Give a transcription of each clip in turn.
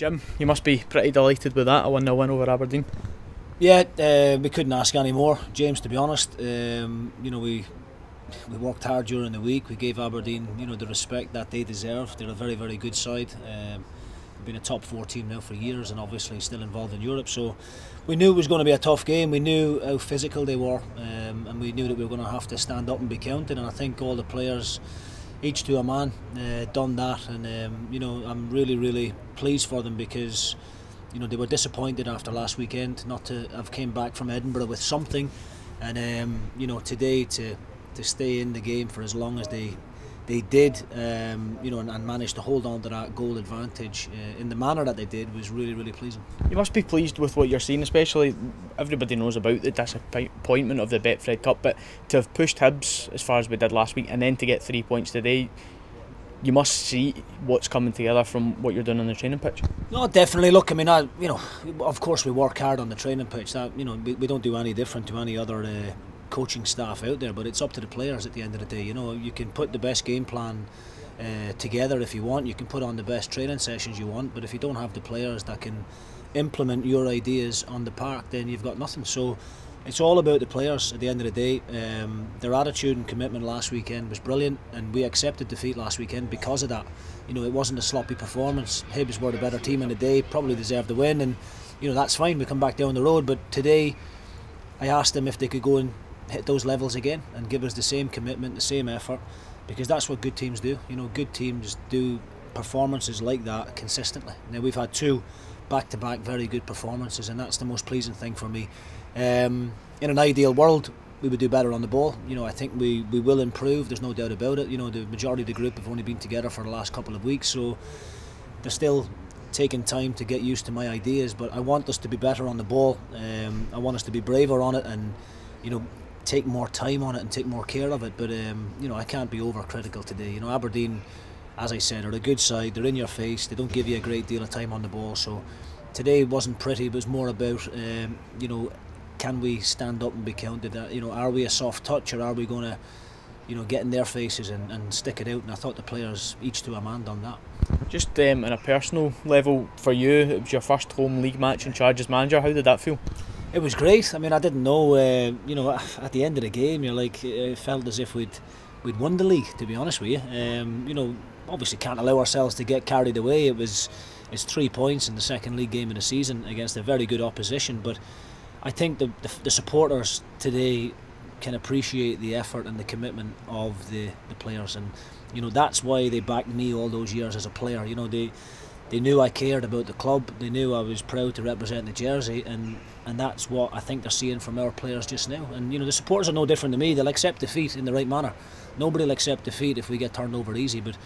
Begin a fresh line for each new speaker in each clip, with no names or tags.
Jim, you must be pretty delighted with that, a 1 0 win over Aberdeen.
Yeah, uh, we couldn't ask any more, James. To be honest, um, you know we we worked hard during the week. We gave Aberdeen, you know, the respect that they deserve. They're a very, very good side. Um, been a top four team now for years, and obviously still involved in Europe. So we knew it was going to be a tough game. We knew how physical they were, um, and we knew that we were going to have to stand up and be counted. And I think all the players, each to a man, uh, done that. And um, you know, I'm really, really pleased for them because you know they were disappointed after last weekend not to have came back from Edinburgh with something. And um, you know, today to to stay in the game for as long as they they did, um, you know, and, and, managed to hold on to that goal advantage uh, in the manner that they did was really, really pleasing.
You must be pleased with what you're seeing, especially everybody knows about the disappointment of the Betfred Cup, but to have pushed Hibs as far as we did last week and then to get three points today, you must see what's coming together from what you're doing on the training pitch.
No, definitely. Look, I mean, I, you know, of course we work hard on the training pitch. That you know, we, we don't do any different to any other. Uh, coaching staff out there, but it's up to the players at the end of the day. You know, you can put the best game plan uh, together if you want. You can put on the best training sessions you want, but if you don't have the players that can implement your ideas on the park, then you've got nothing. So it's all about the players at the end of the day. Um, their attitude and commitment last weekend was brilliant, and we accepted defeat last weekend because of that. You know, it wasn't a sloppy performance. Hibs were the better team in the day, probably deserved the win, and you know that's fine. We come back down the road, but today I asked them if they could go and hit those levels again and give us the same commitment, the same effort, because that's what good teams do. You know, good teams do performances like that consistently. Now we've had two back-to-back very good performances, and that's the most pleasing thing for me. Um, in an ideal world, we would do better on the ball. You know, I think we, we will improve. There's no doubt about it. You know, the majority of the group have only been together for the last couple of weeks, so they're still taking time to get used to my ideas. But I want us to be better on the ball. Um, I want us to be braver on it, and you know, take more time on it and take more care of it. But um, you know, I can't be overcritical today. You know, Aberdeen, as I said, are a good side. They're in your face. They don't give you a great deal of time on the ball. So today wasn't pretty. It was more about um, you know, can we stand up and be counted? Uh, you know, are we a soft touch or are we going to you know, get in their faces and, and stick it out. And I thought the players, each to a man, done that.
Just um, on a personal level, for you, it was your first home league match in charge as manager. How did that feel?
It was great. I mean, I didn't know. Uh, you know, at the end of the game, you're like, it felt as if we'd we'd won the league. To be honest with you, um, you know, obviously can't allow ourselves to get carried away. It was it's three points in the second league game of the season against a very good opposition. But I think the the, the supporters today can appreciate the effort and the commitment of the, the players, and you know that's why they backed me all those years as a player. You know they they knew I cared about the club. They knew I was proud to represent the jersey, and and that's what I think they're seeing from our players just now. And you know the supporters are no different to me. They'll accept defeat in the right manner. Nobody will accept defeat if we get turned over easy. But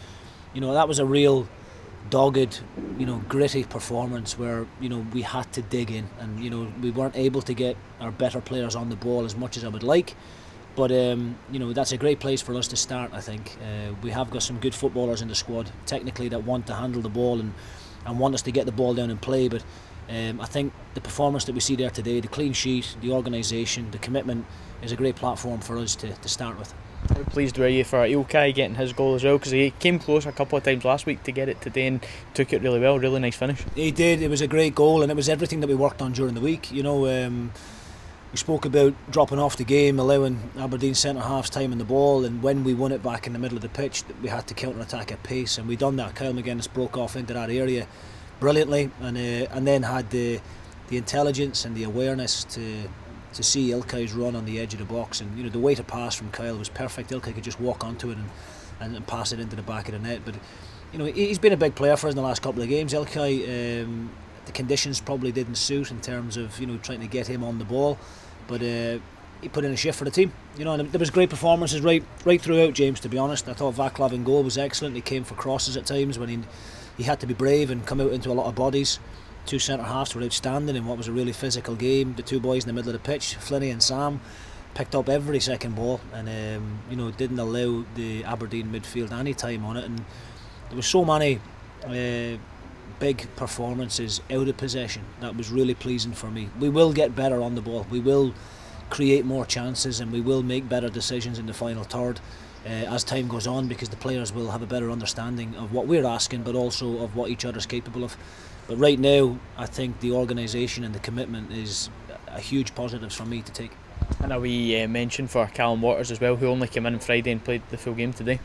you know that was a real dogged, you know, gritty performance where you know we had to dig in, and you know we weren't able to get our better players on the ball as much as I would like. But um, you know that's a great place for us to start. I think uh, we have got some good footballers in the squad, technically that want to handle the ball and and want us to get the ball down and play. But um, I think the performance that we see there today, the clean sheet, the organisation, the commitment, is a great platform for us to, to start with.
How pleased were you for Ilkay getting his goal as well? Because he came close a couple of times last week to get it today and took it really well. Really nice finish.
He did. It was a great goal, and it was everything that we worked on during the week. You know. Um, we spoke about dropping off the game, allowing Aberdeen centre halves time in the ball, and when we won it back in the middle of the pitch, we had to counter attack at pace, and we done that. Kyle Magennis broke off into that area brilliantly, and uh, and then had the the intelligence and the awareness to to see Ilkay's run on the edge of the box, and you know the way to pass from Kyle was perfect. Ilkay could just walk onto it and, and, and pass it into the back of the net, but you know he's been a big player for us in the last couple of games. Ilkay. Um, the conditions probably didn't suit in terms of you know trying to get him on the ball but uh, he put in a shift for the team. You know, and there was great performances right right throughout. James, to be honest, I thought Vaclav in goal was excellent. He came for crosses at times when he he had to be brave and come out into a lot of bodies. Two centre halves were outstanding in what was a really physical game. The two boys in the middle of the pitch, Flinny and Sam, picked up every second ball and um, you know didn't allow the Aberdeen midfield any time on it. And there was so many. Uh, big performances out of possession. That was really pleasing for me. We will get better on the ball. We will create more chances and we will make better decisions in the final third uh, as time goes on because the players will have a better understanding of what we're asking but also of what each other's capable of. But right now, I think the organisation and the commitment is a huge positive for me to take.
And a wee uh, mention for Callum Waters as well, who only came in on Friday and played the full game today.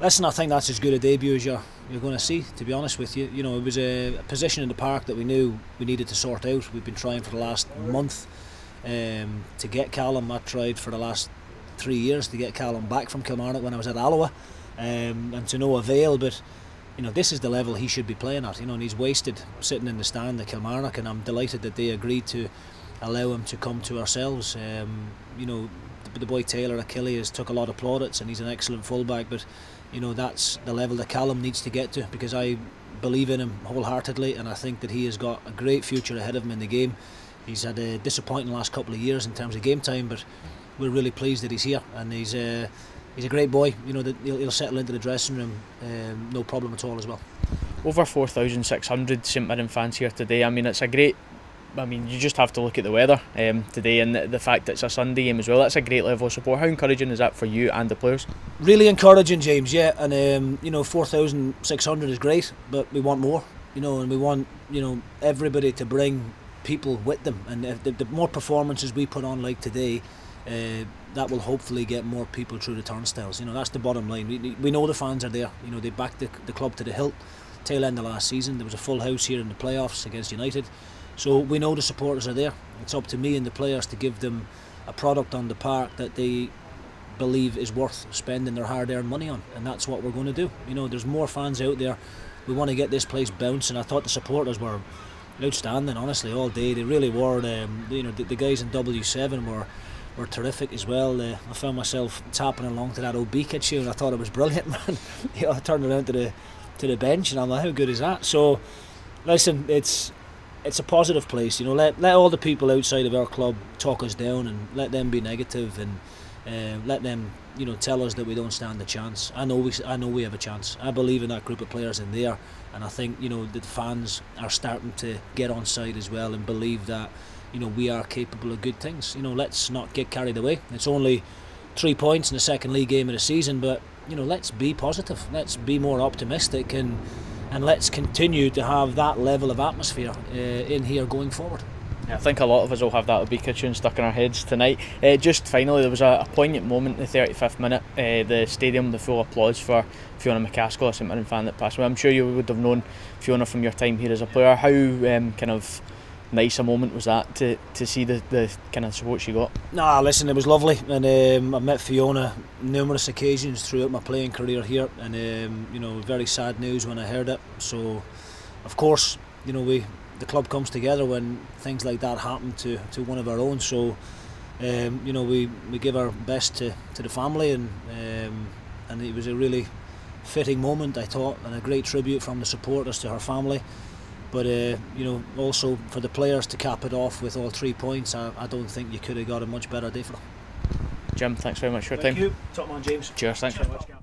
Listen, I think that's as good a debut as you're you're going to see. To be honest with you, you know, it was a, a position in the park that we knew we needed to sort out. We've been trying for the last month um, to get Callum. I tried for the last three years to get Callum back from Kilmarnock when I was at Alloa, um, and to no avail. But you know, this is the level he should be playing at. You know, and he's wasted sitting in the stand at Kilmarnock, and I'm delighted that they agreed to allow him to come to ourselves. Um, you know, the, boy Taylor at Killie took a lot of plaudits, and he's an excellent fullback, but you know that's the level that Callum needs to get to because I believe in him wholeheartedly, and I think that he has got a great future ahead of him in the game. He's had a disappointing last couple of years in terms of game time, but we're really pleased that he's here, and he's uh, he's a great boy. You know, that he'll, he'll settle into the dressing room, um, no problem at all as well.
Over 4,600 St Mirren fans here today. I mean, it's a great I mean, you just have to look at the weather um, today and the, fact that it's a Sunday game as well. That's a great level of support. How encouraging is that for you and the players?
Really encouraging, James. Yeah, and um, you know, four thousand six hundred is great, but we want more. You know, and we want you know everybody to bring people with them, and the, the more performances we put on like today. Uh, that will hopefully get more people through the turnstiles. You know, that's the bottom line. We, we know the fans are there. You know, they backed the, the club to the hilt. Tail end of last season, there was a full house here in the playoffs against United. So we know the supporters are there. It's up to me and the players to give them a product on the park that they believe is worth spending their hard-earned money on, and that's what we're going to do. You know, there's more fans out there. We want to get this place bouncing. I thought the supporters were outstanding, honestly, all day. They really were. Um, you know, the, the, guys in W7 were were terrific as well. Uh, I found myself tapping along to that Obika tune. I thought it was brilliant, man. you know, I turned around to the to the bench and I'm like, how good is that? So, listen, it's it's a positive place. You know, let let all the people outside of our club talk us down and let them be negative and uh, let them you know tell us that we don't stand a chance. I know we I know we have a chance. I believe in that group of players in there, and I think you know the fans are starting to get on side as well and believe that you know we are capable of good things. You know, let's not get carried away. It's only three points in the second league game of the season, but you know let's be positive. Let's be more optimistic and and let's continue to have that level of atmosphere uh, in here going forward.
I think a lot of us will have that Obika tune stuck in our heads tonight. Uh, just finally, there was a, a poignant moment in the 35th minute. Uh, the stadium, the full applause for Fiona McCaskill, a St Mirren fan that passed away. I'm sure you would have known Fiona from your time here as a player. How um, kind of nice a moment was that to, to see the, the kind of support she got?
Nah, listen, it was lovely, and um, I met Fiona numerous occasions throughout my playing career here, and um, you know, very sad news when I heard it. So, of course, you know, we the club comes together when things like that happen to, to one of our own. So, um, you know, we, we give our best to, to the family, and um, and it was a really fitting moment, I thought, and a great tribute from the supporters to her family. But uh, you know, also for the players to cap it off with all three points, I, I don't think you could have got a much better day for them.
Jim, thanks very much for your
Thank
time.
you, top man James.
Cheers, thanks.
Cheers,